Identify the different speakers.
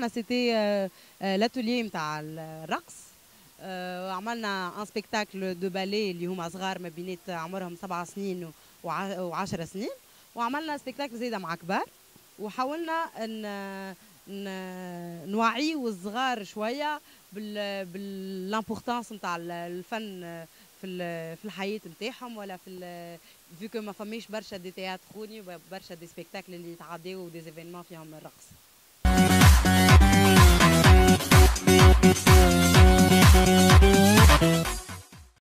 Speaker 1: إحنا c'était آه، آه، l'atelier نتاع الرقص. آه، عملنا un spectacle de ballet اللي هما صغار ما بينات عمرهم سبع سنين وعشر سنين. وعملنا spectacle زيادة مع كبار. وحاولنا ان نوعيو الصغار شوية ب l'importance نتاع الفن في في الحياة نتاعهم. ولا في vu que ما فماش برشا des théâtres خوني برشا دي سبيكتاكل اللي يتعداو دي زيفينمون فيهم الرقص.